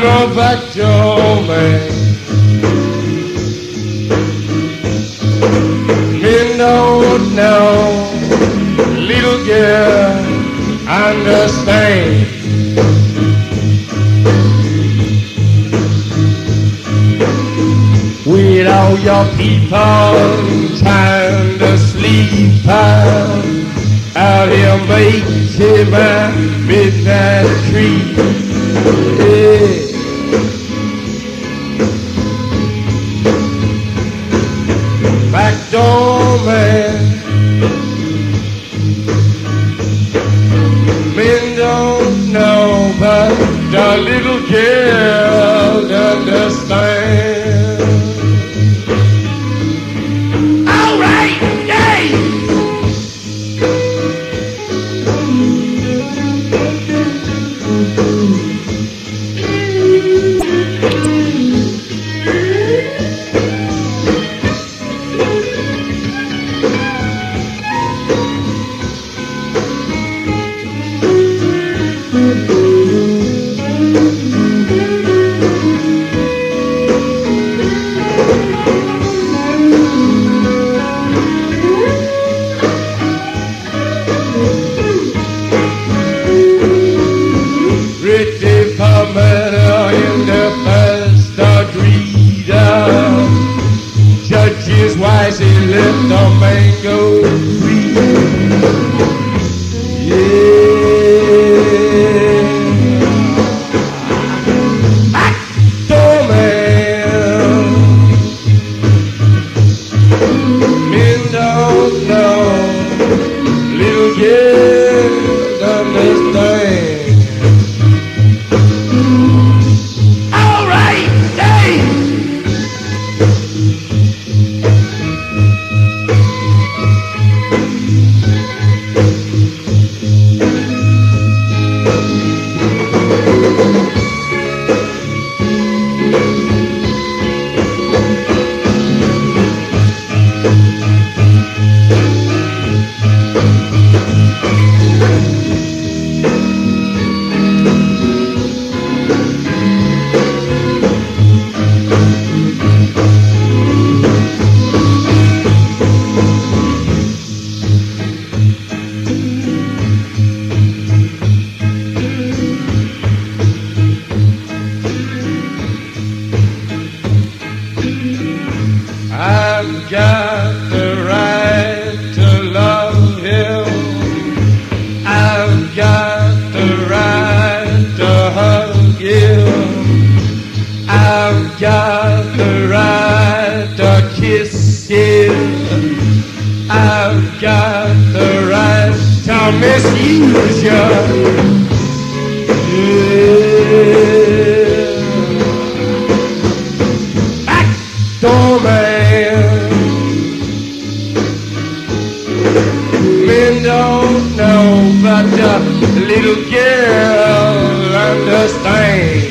go back to old man. Men don't know, little girl, understand. With all your people trying to sleep out, out here making my midnight tree. Don't know, but the little girl understands. All right! Pretty got the right to love him. I've got the right to hug him. I've got the right to kiss him. I've got the right to misuse you. little girl understand.